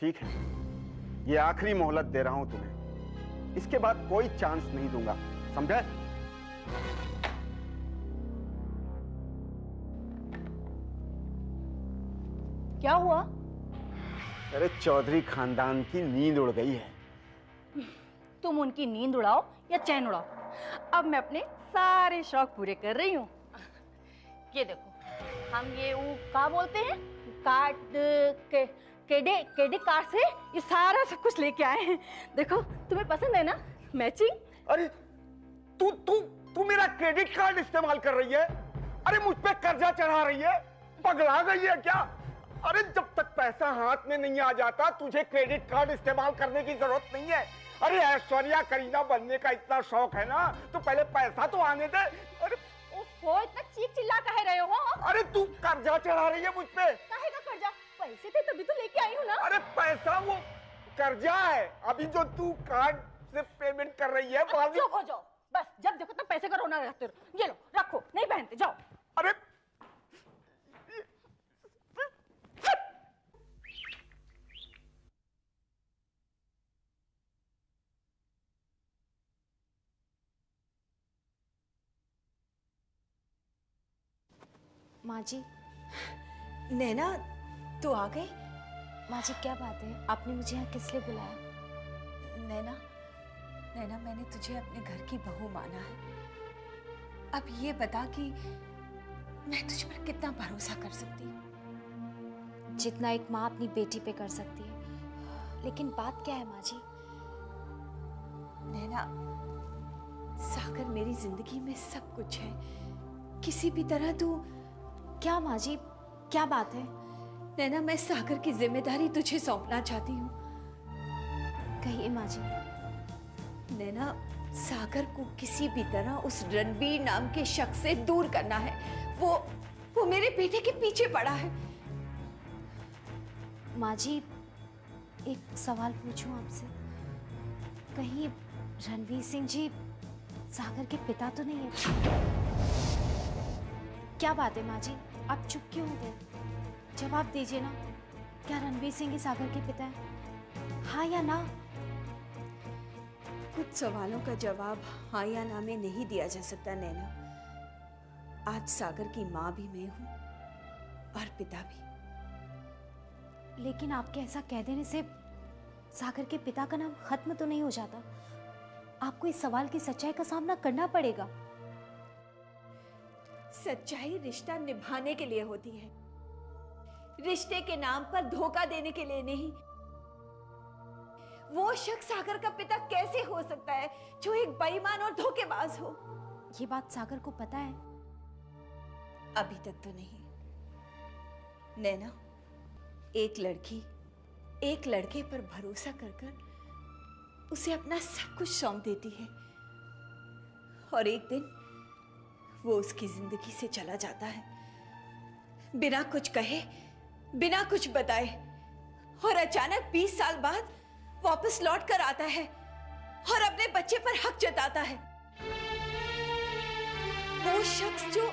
ठीक है। ये आखिरी मोहलत दे रहा हूँ तुम्हें। इसके बाद कोई चांस नहीं दूँगा। समझे? क्या हुआ? अरे चौधरी खानदान की नींद उड़ गई है। तुम उनकी नींद उड़ाओ या चैन उड़ाओ। अब मैं अपने सारे शौक पूरे कर रही हूँ। ये देखो हम ये वो क्या बोलते हैं? कार्ड के, केडे केडे कार्ड से ये सारा सब कुछ लेके आए हैं। देखो, तुम्हें पसंद है ना? मैचिंग? अरे, तू तू तू मेरा क्रेडिट कार्ड इस्तेमाल कर रही है? अरे, मुझ पे कर्जा चढ़ा रही है? पगला गई है क्या? अरे, जब तक पैसा हाथ में नहीं आ जाता, तुझे क्रेडिट कार्ड इस्तेमाल करने की ज़रूरत नहीं है। अरे, ऐश्वर्या, करीना बनने का इतना शौक है ना? तो पहले पैसा तो आने दे। अरे ओफो इतना चीख चिल्ला कह रहे हो अरे तू कर्जा चढ़ा रही है मुझ पे। काहे का कर्जा? पैसे थे तभी तो लेके आई हूँ ना। अरे पैसा वो कर्जा है। अभी जो तू कार्ड से पेमेंट कर रही है चुप हो जाओ। बस जब देखो तब पैसे का रोना रहते रहो ये लो रखो नहीं पहनते जाओ। अरे माँ जी नैना तू आ गई? माँ जी क्या बात है? आपने मुझे यहाँ किस लिए बुलाया? नैना नैना मैंने तुझे अपने घर की बहू माना है। अब ये बता कि मैं तुझ पर कितना भरोसा कर सकती हूँ? जितना एक माँ अपनी बेटी पे कर सकती है। लेकिन बात क्या है माँ जी? नैना सागर मेरी ज़िंदगी में सब कुछ है। किसी भी तरह तू क्या माँ जी क्या बात है? नैना मैं सागर की ज़िम्मेदारी तुझे सौंपना चाहती हूँ। कहिए माँ जी नैना सागर को किसी भी तरह उस रणबीर नाम के शख्स से दूर करना है। वो वो मेरे बेटे के पीछे पड़ा है। माँ जी एक सवाल पूछूँ आपसे। कहीं रणवीर सिंह जी सागर के पिता तो नहीं है? क्या बात है माँ जी? आप चुप क्यों हो? गए जवाब दीजिए ना। क्या रणवीर सिंह ही सागर के पिता है? हाँ या ना? कुछ सवालों का जवाब हाँ या ना में नहीं दिया जा सकता नैना। आज सागर की माँ भी मैं हूँ और पिता भी। लेकिन आपके ऐसा कह देने से सागर के पिता का नाम खत्म तो नहीं हो जाता। आपको इस सवाल की सच्चाई का सामना करना पड़ेगा। सच्चाई रिश्ता निभाने के लिए होती है। रिश्ते के नाम पर धोखा देने के लिए नहीं। वो शख्स सागर का पिता कैसे हो सकता है जो एक बेईमान और धोखेबाज हो? ये बात सागर को पता है। अभी तक तो नहीं। नैना एक लड़की एक लड़के पर भरोसा कर कर उसे अपना सब कुछ सौंप देती है। और एक दिन वो उसकी ज़िंदगी से चला जाता है। बिना कुछ कहे बिना कुछ बताए और अचानक 20 साल बाद वापस लौट कर आता है और अपने बच्चे पर हक जताता है। वो शख्स जो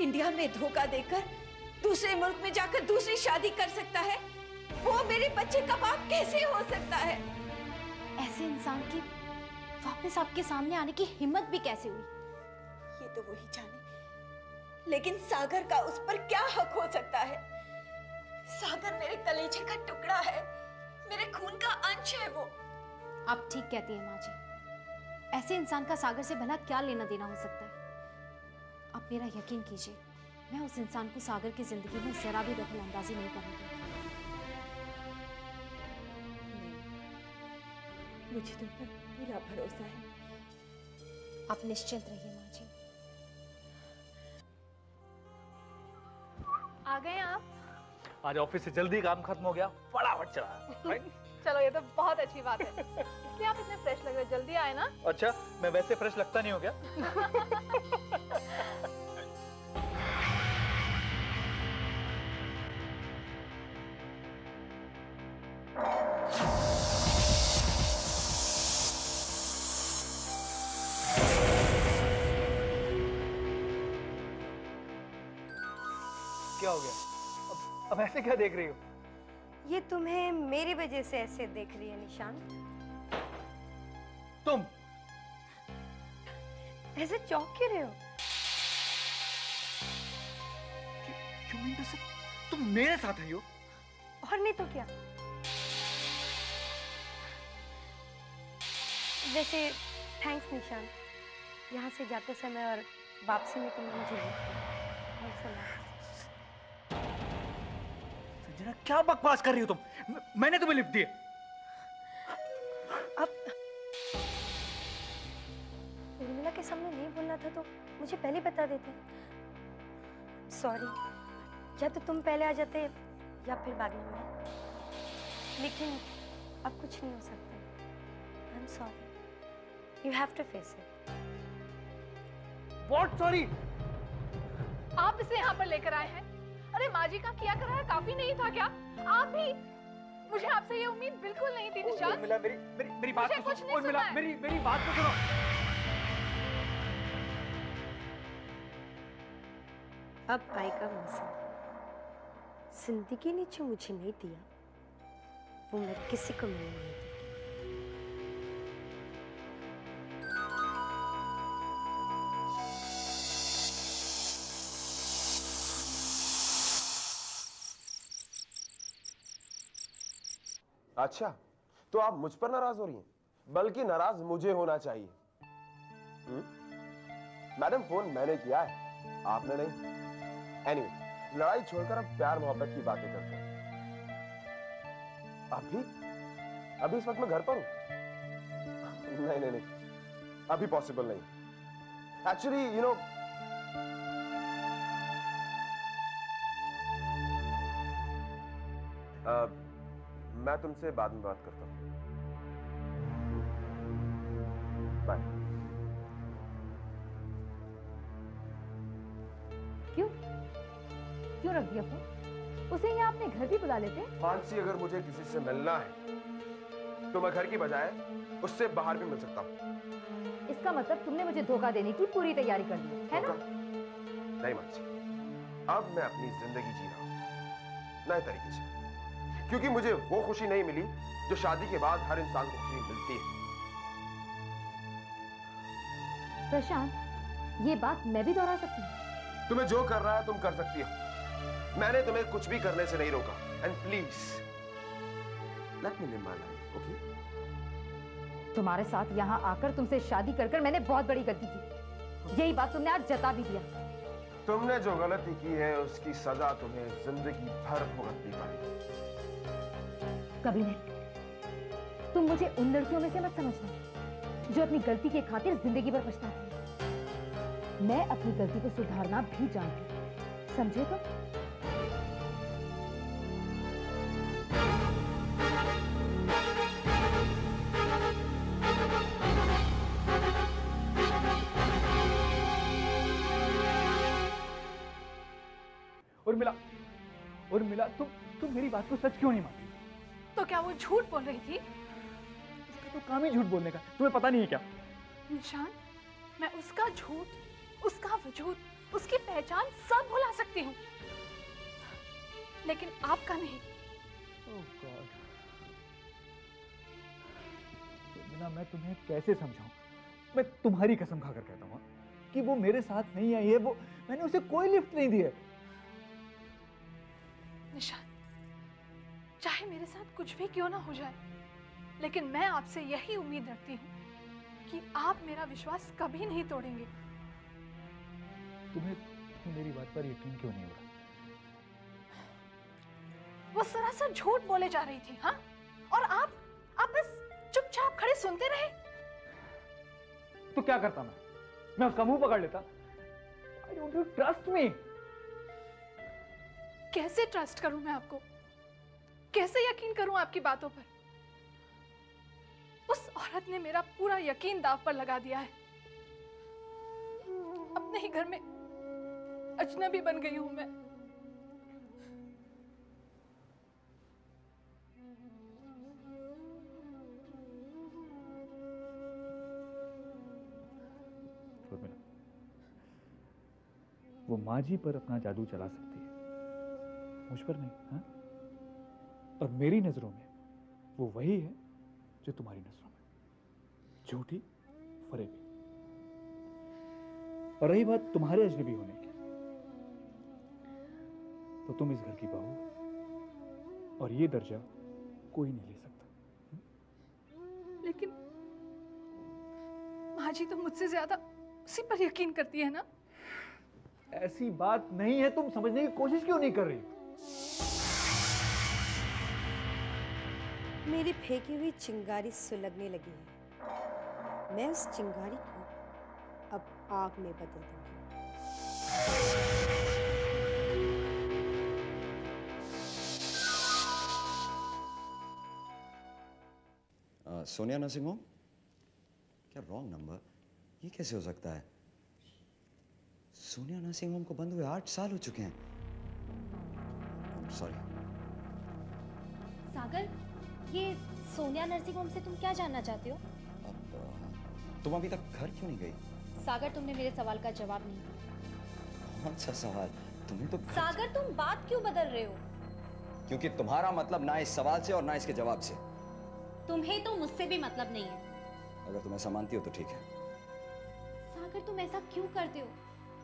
इंडिया में धोखा देकर दूसरे मुल्क में जाकर दूसरी शादी कर सकता है वो मेरे बच्चे का बाप कैसे हो सकता है? ऐसे इंसान की वापस आपके सामने आने की हिम्मत भी कैसे हुई? ये तो वही जाने लेकिन सागर का उस पर क्या हक हो सकता है? सागर मेरे कलेजे का टुकड़ा है। मेरे खून का अंश है वो। आप ठीक कहती है माँ जी। ऐसे इंसान का सागर से भला क्या लेना देना हो सकता है? आप मेरा यकीन कीजिए मैं उस इंसान को सागर की ज़िंदगी में जरा भी दखल अंदाजी नहीं करने दूँगी। मुझे तुम पर पूरा भरोसा है। आप निश्चिंत रहिए माँ जी। आज ऑफ़िस से जल्दी काम खत्म हो गया फटाफट चला चलो ये तो बहुत अच्छी बात है। इसलिए आप इतने फ्रेश लग रहे जल्दी आए ना। अच्छा मैं वैसे फ्रेश लगता नहीं हो गया क्या हो गया? अब, ऐसे क्या देख रही हो? ये तुम्हें मेरी वजह से ऐसे देख रही है निशान। तुम। ऐसे चौंक क्यों रहे हो? मीन से तुम मेरे साथ आई हो और नहीं तो क्या? वैसे थैंक्स निशान। यहाँ से जाते समय और वापसी में तुमने मुझे दिया थैंक्स संजना क्या बकवास कर रही हो तुम? म- मैंने तुम्हें लिफ्ट दिए अब उर्मिला के सामने नहीं बोलना था तो मुझे पहले बता देते। सॉरी या तो तुम पहले आ जाते या फिर बाद में मैं। लेकिन अब कुछ नहीं हो सकता। I am sorry you have to face it what sorry आप इसे यहाँ पर लेकर आए हैं। अरे माँ जी का किया कराया काफ़ी नहीं था क्या? आप भी मुझे आपसे ये उम्मीद बिल्कुल नहीं थी निशान उर्मिला मेरी मेरी मेरी बात मुझे तो कुछ सुनो सुनना मेरी मेरी बात तो सुनो। अब आएगा मौसम। ज़िंदगी ने जो मुझे नहीं दिया वो मैं किसी को मिलने नहीं दूँगी अच्छा तो आप मुझ पर नाराज़ हो रही हैं, बल्कि नाराज़ मुझे होना चाहिए। हम्म? मैडम, फ़ोन मैंने किया है, आपने नहीं। एनीवे लड़ाई छोड़कर अब प्यार मोहब्बत की बातें करते हैं। अभी? अभी इस वक्त मैं घर पर हूँ? नहीं नहीं नहीं, अभी पॉसिबल नहीं। एक्चुअली यू नो मैं तुमसे बाद में बात करता हूँ। बाय क्यों? क्यों रख दिया फ़ोन? उसे यहाँ अपने घर भी बुला लेते मानसी अगर मुझे किसी से मिलना है तो मैं घर की बजाय उससे बाहर भी मिल सकता हूँ। इसका मतलब तुमने मुझे धोखा देने की पूरी तैयारी कर ली है ना? नहीं मानसी। अब मैं अपनी ज़िंदगी जी रहा हूँ। नए तरीके से। क्योंकि मुझे वो खुशी नहीं मिली जो शादी के बाद हर इंसान को खुशी मिलती है। प्रशांत ये बात मैं भी दोहरा सकती हूँ। तुम्हें जो कर रहा है तुम कर सकती हो। मैंने तुम्हें कुछ भी करने से नहीं रोका। And please let me live my life okay तुम्हारे साथ यहाँ आकर तुमसे शादी कर कर मैंने बहुत बड़ी गलती की। यही बात तुमने आज जता भी दिया। तुमने जो गलती की है उसकी सजा तुम्हें ज़िंदगी भर भुगतनी पड़ेगी। कभी नहीं। तुम मुझे उन लड़कियों में से मत समझना, जो अपनी गलती के खातिर ज़िंदगी भर पछताती हैं। मैं अपनी गलती को सुधारना भी जानती समझे तो उर्मिला उर्मिला, तुम तुम मेरी बात को सच क्यों नहीं मानती? तो क्या वो झूठ बोल रही थी? तो काम ही झूठ बोलने का। तुम्हें पता नहीं है क्या? निशान मैं उसका झूठ उसका वजूद उसकी पहचान सब भुला सकती हूँ। लेकिन आपका नहीं। Oh God. उर्मिला मैं तुम्हें कैसे समझाऊं? मैं तुम्हारी कसम खाकर कहता हूँ कि वो मेरे साथ नहीं आई है वो मैंने उसे कोई लिफ्ट नहीं दी है। निशान चाहे मेरे साथ कुछ भी क्यों ना हो जाए लेकिन मैं आपसे यही उम्मीद रखती हूँ कि आप मेरा विश्वास कभी नहीं तोड़ेंगे। तुम्हें, मेरी बात पर यकीन क्यों नहीं हो रहा? वो सरासर झूठ बोले जा रही थी हाँ? और आप आप बस चुपचाप खड़े सुनते रहे। तो क्या करता मैं? मैं उसका मुँह पकड़ लेता। आई डोंट ट्रस्ट मी कैसे ट्रस्ट करूँ मैं आपको? कैसे यकीन करूँ आपकी बातों पर? उस औरत ने मेरा पूरा यकीन दाव पर लगा दिया है। अपने ही घर में अजनबी बन गई हूँ मैं। वो माँ जी पर अपना जादू चला सकती है। मुझ पर नहीं हाँ? और मेरी नज़रों में वो वही है जो तुम्हारी नज़रों में। झूठी फरेबी। और रही बात तुम्हारे अजनबी होने की। तो तुम इस घर की बहू और ये दर्जा कोई नहीं ले सकता। लेकिन माँ जी तो मुझसे ज़्यादा उसी पर यकीन करती है ना? ऐसी बात नहीं है। तुम समझने की कोशिश क्यों नहीं कर रही मेरी फेंकी हुई चिंगारी सुलगने लगी है। मैं उस चिंगारी को अब आग में बदल दूँगी। सोनिया नर्सिंग होम क्या रॉन्ग नंबर ये कैसे हो सकता है? सोनिया नर्सिंग होम को बंद हुए आठ साल हो चुके हैं। सॉरी सागर ये सोनिया नर्सिंग होम से तुम क्या जानना चाहते हो? तुम अभी तक घर क्यों नहीं गई? सागर तुमने मेरे सवाल का जवाब नहीं दिया। कौन सा सवाल तुम्हें तो सागर तुम बात क्यों बदल रहे हो? क्योंकि तुम्हारा मतलब ना इस सवाल से और ना इसके जवाब से। तुम्हें तो मुझसे भी मतलब नहीं है। अगर तुम ऐसा मानती हो तो ठीक है। सागर तुम ऐसा क्यों करते हो?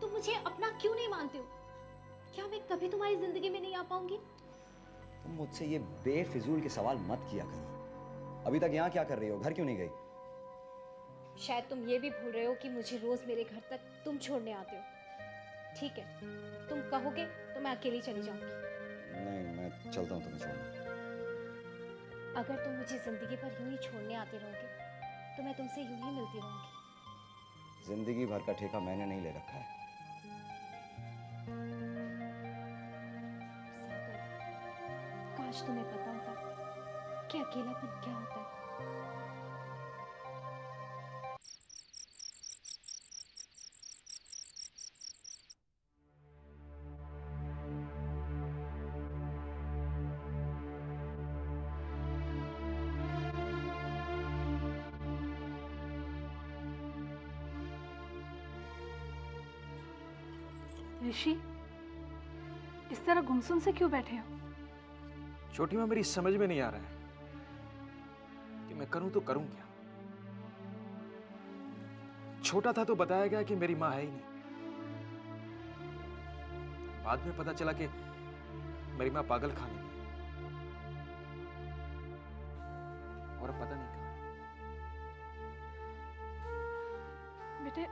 तुम मुझे अपना क्यों नहीं मानते हो? क्या मैं कभी तुम्हारी ज़िंदगी में नहीं आ पाऊँगी? तुम मुझसे ये बेफिजूल के सवाल मत किया करो। अभी तक यहाँ क्या कर रही हो? घर क्यों नहीं गई? शायद तुम ये भी भूल रहे हो कि मुझे रोज मेरे घर तक तुम छोड़ने आते हो। ठीक है तुम कहोगे तो मैं अकेली चली जाऊँगी। नहीं मैं चलता हूँ तुम्हें छोड़ने। अगर तुम मुझे ज़िंदगी पर यूँ ही छोड़ने आते रहोगे तो मैं तुमसे यूँ ही मिलती रहूँगी। ज़िंदगी भर का ठेका मैंने नहीं ले रखा है। काश तुम्हें पता होता? कि अकेलापन क्या होता? है ऋषि, इस तरह गुमसुम से क्यों बैठे हो? छोटी माँ मेरी समझ में नहीं आ रहा है कि मैं करूँ तो करूँ क्या? छोटा था तो बताया गया कि मेरी माँ है ही नहीं। बाद में पता चला कि मेरी माँ पागल खाने में और अब पता नहीं कहाँ। बेटे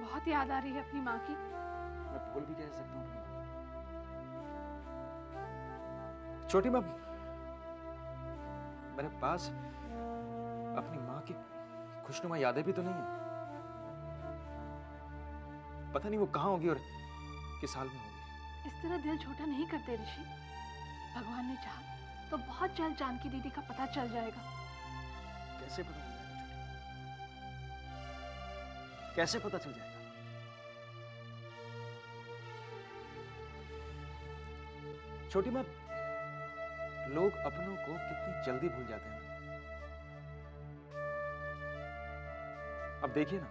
बहुत याद आ रही है अपनी माँ की। मैं भूल भी कह सकता हूँ छोटी माँ मेरे पास अपनी माँ की खुशनुमा यादें भी तो नहीं है। पता नहीं वो कहाँ होगी और किस हाल में होगी। इस तरह दिल छोटा नहीं करते ऋषि। भगवान ने चाहा तो बहुत जल्द जानकी दीदी का पता चल जाएगा। कैसे पता चल जाएगा? कैसे पता चल जाएगा? छोटी माँ लोग अपनों को कितनी जल्दी भूल जाते हैं। अब देखिए ना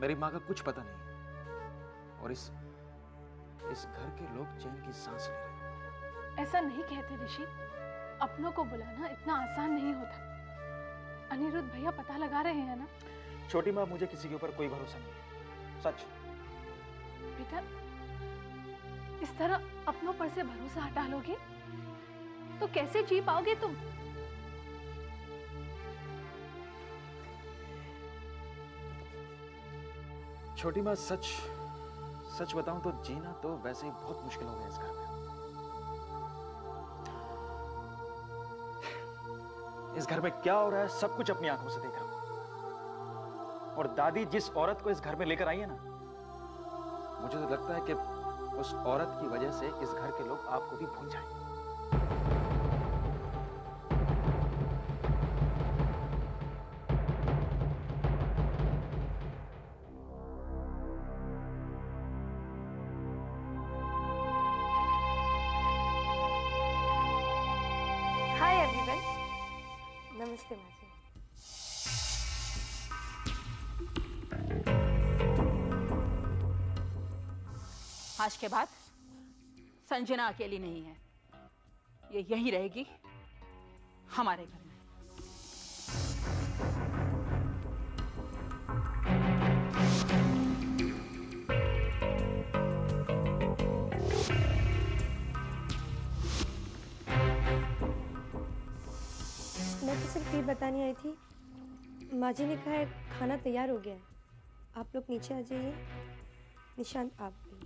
मेरी माँ का कुछ पता नहीं और इस इस घर के लोग चैन की सांस ले रहे हैं। ऐसा नहीं कहते ऋषि। अपनों को बुलाना इतना आसान नहीं होता। अनिरुद्ध भैया पता लगा रहे हैं ना? छोटी माँ मुझे किसी के ऊपर कोई भरोसा नहीं है। सच। बेटा इस तरह अपनों पर से भरोसा हटा लोगे? तो कैसे जी पाओगे तुम? छोटी माँ, सच सच बताऊँ तो जीना तो वैसे ही बहुत मुश्किल हो गया इस घर में इस घर में क्या हो रहा है, सब कुछ अपनी आँखों से देख रहा हूँ। और दादी जिस औरत को इस घर में लेकर आई है ना, मुझे तो लगता है कि उस औरत की वजह से इस घर के लोग आपको भी भूल जाएँगे। नमस्ते माँ आज के बाद संजना अकेली नहीं है। ये यही रहेगी। हमारे घर। बताने आई थी। माँ जी ने कहा है खाना तैयार हो गया है। आप लोग नीचे आ जाइए। निशांत आप भी।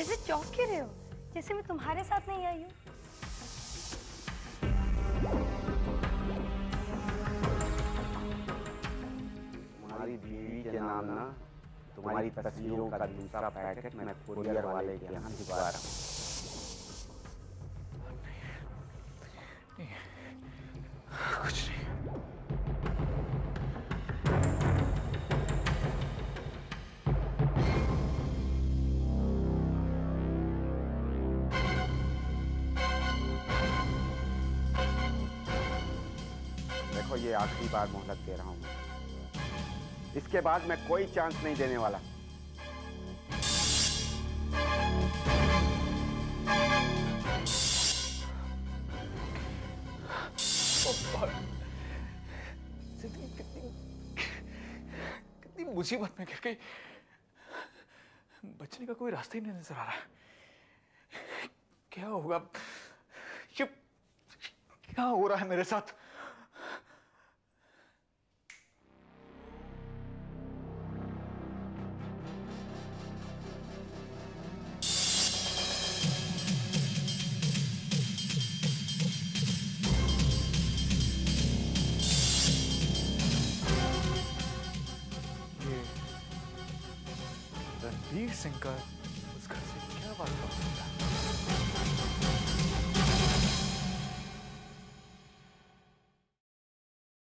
ऐसे चौंक क्यों रहे हो, जैसे मैं तुम्हारे साथ नहीं आई हूँ। तुम्हारी बीवी के नाम ना तुम्हारी तस्वीरों का दूसरा पैकेट मैं कुरियर वाले के यहाँ भिजवा रहा हूँ कुछ नहीं देखो ये आखिरी बार मोहलत दे रहा हूँ। इसके बाद मैं कोई चांस नहीं देने वाला। कितनी मुसीबत में गिर गई। बचने का कोई रास्ता ही नहीं नज़र आ रहा। क्या होगा? ये क्या हो रहा है मेरे साथ? रणवीर सिंह का उस घर से क्या वास्ता हो सकता है